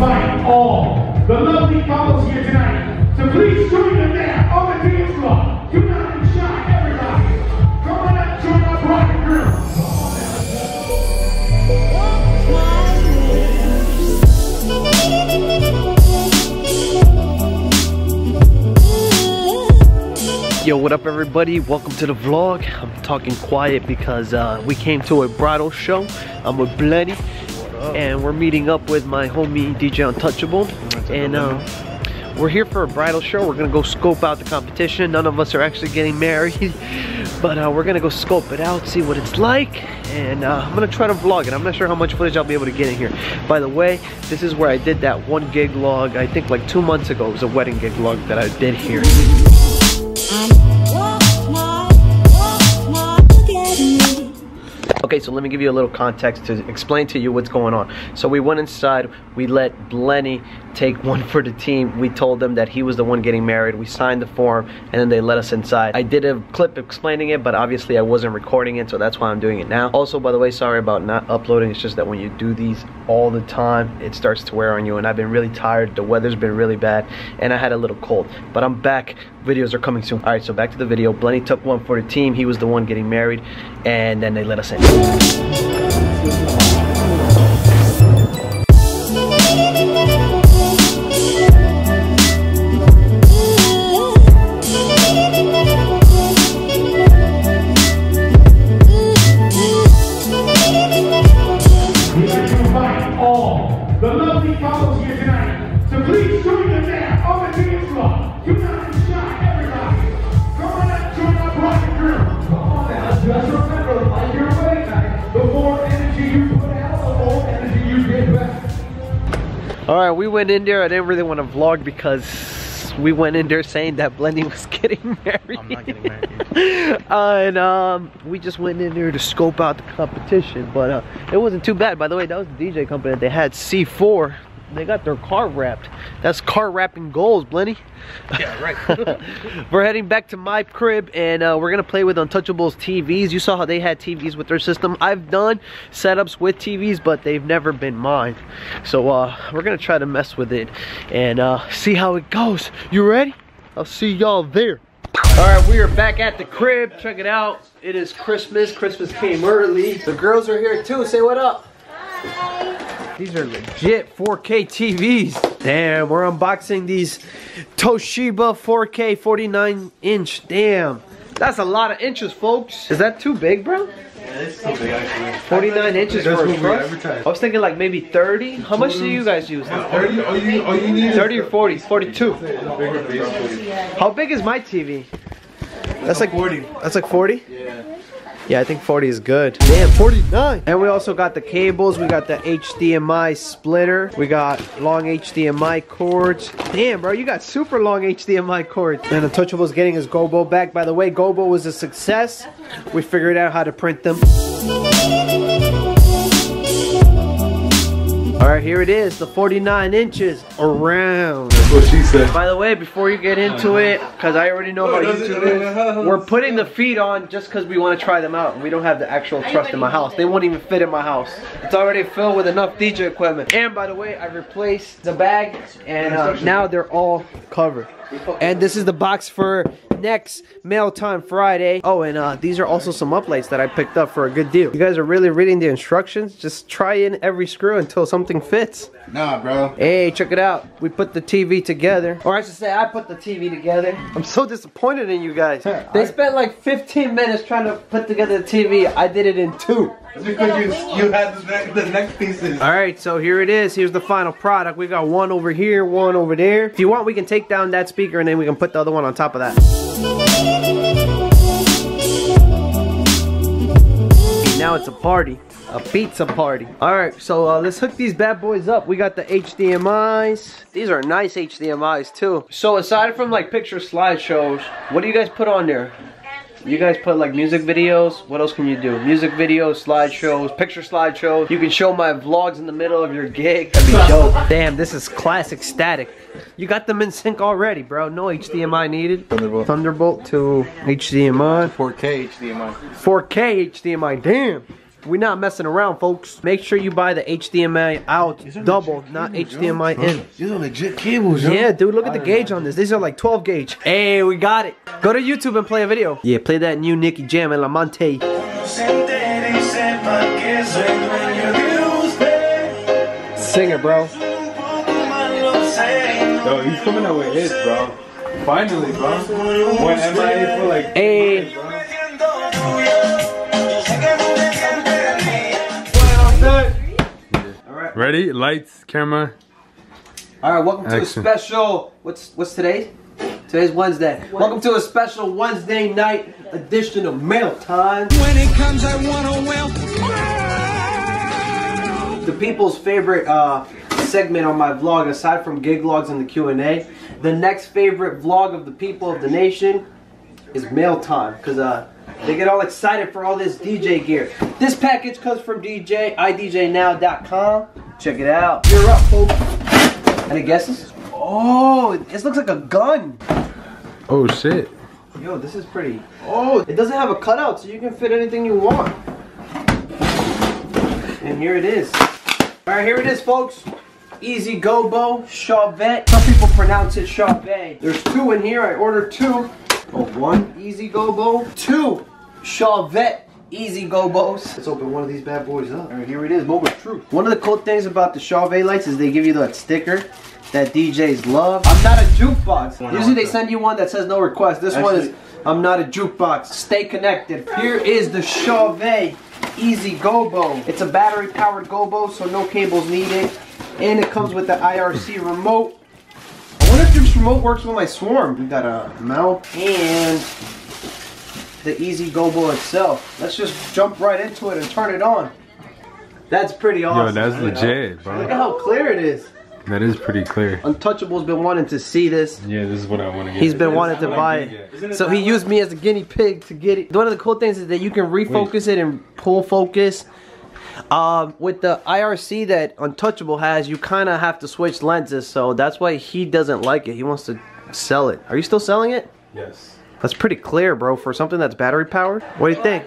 invite all the lovely couples here tonight to please join them there on the dance floor. Do not be shy, everybody. Come on up, join our bride and groom. Yo, what up everybody? Welcome to the vlog. I'm talking quiet because uh, we came to a bridal show. I'm with Blenny and we're meeting up with my homie DJ Untouchable. And uh, we're here for a bridal show. We're gonna go scope out the competition. None of us are actually getting married, but uh, we're gonna go scope it out, see what it's like. And uh, I'm gonna try to vlog it. I'm not sure how much footage I'll be able to get in here. By the way, this is where I did that one gig log, I think like two months ago. It was a wedding gig log that I did here. Okay, so let me give you a little context to explain to you what's going on. So we went inside, we let Blenny take one for the team. We told them that he was the one getting married. We signed the form and then they let us inside. I did a clip explaining it, but obviously I wasn't recording it, so that's why I'm doing it now. Also, by the way, sorry about not uploading. It's just that when you do these all the time, it starts to wear on you and I've been really tired. The weather's been really bad and I had a little cold, but I'm back. Videos are coming soon. All right, so back to the video. Blenny took one for the team. He was the one getting married and then they let us in. All right, we went in there. I didn't really want to vlog because we went in there saying that Blendy was getting married. I'm not getting married. uh, and um, we just went in there to scope out the competition, but uh, it wasn't too bad. By the way, that was the DJ company that they had C4. They got their car wrapped. That's car wrapping goals, Blenny. Yeah, right. we're heading back to my crib and uh, we're gonna play with Untouchables TVs. You saw how they had TVs with their system. I've done setups with TVs, but they've never been mine. So uh, we're gonna try to mess with it and uh, see how it goes. You ready? I'll see y'all there. All right, we are back at the crib. Check it out. It is Christmas. Christmas came early. The girls are here too. Say what up. These are legit 4K TVs. Damn, we're unboxing these Toshiba 4K 49 inch. Damn, that's a lot of inches, folks. Is that too big, bro? Yeah, so big, 49 inches for a truck? I was thinking like maybe 30. How much do you guys use? 30, all you, all you need 30 or 40? 42. How big is my TV? That's like 40. That's like 40? Yeah. Yeah, I think 40 is good. Damn, 49. And we also got the cables. We got the HDMI splitter. We got long HDMI cords. Damn, bro, you got super long HDMI cords. And Untouchable's getting his Gobo back. By the way, Gobo was a success. We figured out how to print them. All right, here it is, the 49 inches around. That's what she said. By the way, before you get into it, because I already know how YouTube is, we're putting the feet on just because we want to try them out. We don't have the actual truss in my house. They won't even fit in my house. It's already filled with enough DJ equipment. And by the way, I replaced the bag, and uh, now they're all covered. And this is the box for next mail time Friday. Oh, and uh, these are also some uplights that I picked up for a good deal. You guys are really reading the instructions. Just try in every screw until something fits. Nah, bro. Hey, check it out. We put the TV together. Or I should say, I put the TV together. I'm so disappointed in you guys. They spent like 15 minutes trying to put together the TV. I did it in two. Because you you had the the neck pieces. All right, so here it is. Here's the final product. We got one over here, one over there. If you want, we can take down that speaker and then we can put the other one on top of that. Now it's a party. A pizza party. All right, so uh, let's hook these bad boys up. We got the HDMIs. These are nice HDMIs too. So aside from like picture slideshows, what do you guys put on there? You guys put like music videos. What else can you do? Music videos, slideshows, picture slideshows. You can show my vlogs in the middle of your gig. That'd be dope. Damn, this is classic static. You got them in sync already, bro. No HDMI needed. Thunderbolt. Thunderbolt to HDMI. 4K HDMI. 4K HDMI. Damn. We're not messing around, folks. Make sure you buy the HDMI out double, not HDMI in. These are legit cables, yo. Yeah, dude, look at the gauge on this. These are like 12 gauge. Hey, we got it. Go to YouTube and play a video. Yeah, play that new Nicky Jam El Amante. Sing it, bro. Yo, he's coming out with hits, bro. Finally, bro. When MIA for like. Hey. Ready? Lights, camera. All right, welcome to a special. What's what's today? Today's Wednesday. Welcome to a special Wednesday night edition of Mail Time. When it comes, I wanna well. The people's favorite uh, segment on my vlog, aside from gig logs and the Q and A. The next favorite vlog of the people of the nation is Mail Time, because uh, they get all excited for all this DJ gear. This package comes from DJ idjnow.com. Check it out. You're up, folks. Any guesses? Oh, this looks like a gun. Oh shit. Yo, this is pretty. Oh, it doesn't have a cutout, so you can fit anything you want. And here it is. All right, here it is, folks. EZ Gobo Chauvet. Some people pronounce it Chauvet. There's two in here. I ordered two. Oh, one EZ Gobo. Two Chauvet EZ Gobos. Let's open one of these bad boys up. All right, here it is. Moment of truth. One of the cool things about the Chauvet lights is they give you that sticker that DJs love. I'm not a jukebox. Usually they send you one that says no request. This one is I'm not a jukebox. Stay connected. Here is the Chauvet EZ Gobo. It's a battery powered Gobo, so no cables needed. And it comes with the IRC remote. Wonder if this remote works with my Swarm. We got a mount and the EZ Gobo itself. Let's just jump right into it and turn it on. That's pretty awesome. Yo, that's legit, Look bro. at how clear it is. That is pretty clear. Untouchable's been wanting to see this. Yeah, this is what I want to get. He's been wanting to buy it. So he used me as a guinea pig to get it. One of the cool things is that you can refocus it and pull focus. Um, with the IRC that Untouchable has, you kind of have to switch lenses. So that's why he doesn't like it. He wants to sell it. Are you still selling it? Yes. That's pretty clear, bro, for something that's battery powered. What do you think?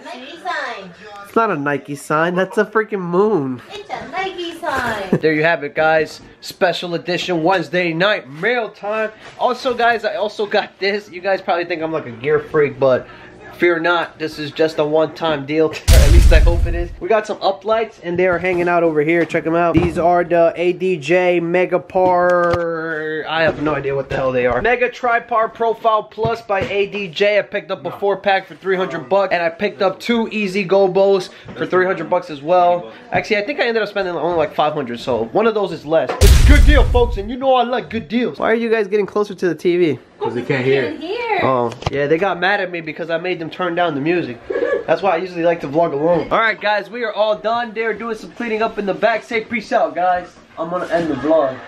It's not a Nike sign. That's a freaking moon. It's a Nike sign. There you have it, guys. Special edition Wednesday night mail time. Also, guys, I also got this. You guys probably think I'm like a gear freak, but fear not. This is just a one-time deal. At least I hope it is. We got some uplights, and they are hanging out over here. Check them out. These are the ADJ Megapar. I have no idea what the hell they are. Mega Tripar Profile Plus by ADJ. I picked up a four-pack for 300 bucks, and I picked up two EZ Gobos for 300 bucks as well. Actually, I think I ended up spending only like 500, so one of those is less. It's a good deal, folks, and you know I like good deals. Why are you guys getting closer to the TV? Because they can't hear. Here. Oh, yeah, they got mad at me because I made them turn down the music. That's why I usually like to vlog alone. All right, guys, we are all done. They're doing some cleaning up in the back. Say peace out, guys. I'm gonna end the vlog.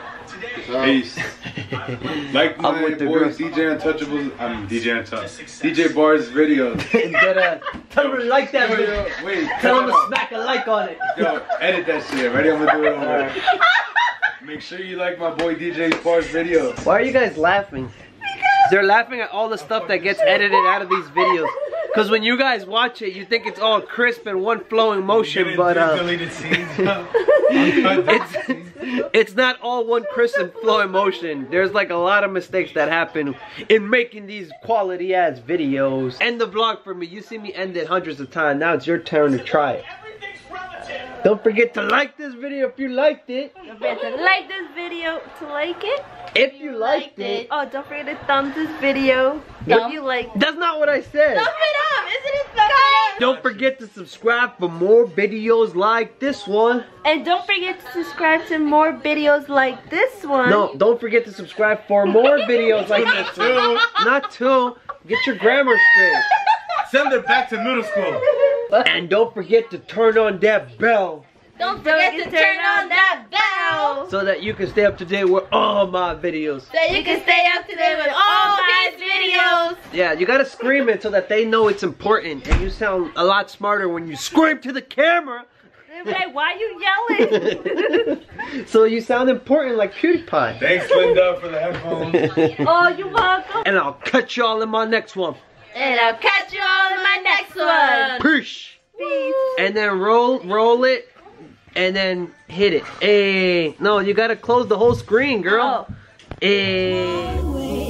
Peace. like my I'm with the boy girls. DJ Untouchables, I'm DJ Untouchables. DJ Barr's videos. But, uh, tell them to like that video. wait, Tell them to smack a like on it. Yo, edit that shit. Ready? I'm gonna do it over. Make sure you like my boy DJ Barr's videos. Why are you guys laughing? They're laughing at all the stuff that gets edited out of these videos. Cause when you guys watch it, you think it's all crisp and one flowing motion, but uh, it's it's not all one crisp and flowing motion. There's like a lot of mistakes that happen in making these quality ass videos. End the vlog for me. You see me end it hundreds of times. Now it's your turn to try it. Don't forget to like this video if you liked it. Don't forget to like this video to like it. If you liked it. Oh, don't forget to thumb this video What? if you like. That's not what I said. Thumb it up! Isn't it thumb it up? Don't forget to subscribe for more videos like this one. And don't forget to subscribe to more videos like this one. No, don't forget to subscribe for more videos like this one. Not two. Get your grammar straight. Send it back to middle school. And don't forget to turn on that bell Don't forget to turn on that bell. so that you can stay up to date with all my videos. So you can stay up to date with all his videos. Yeah, you gotta scream it so that they know it's important. And you sound a lot smarter when you scream to the camera. They'll like, why are you yelling? so you sound important like PewDiePie. Thanks, Linda, for the headphones. oh, you're welcome. And I'll catch y'all in my next one. And I'll catch you all in my next one. Peace. Peace. and then roll roll it and then hit it. Hey, no, you gotta close the whole screen, girl. Oh. Hey.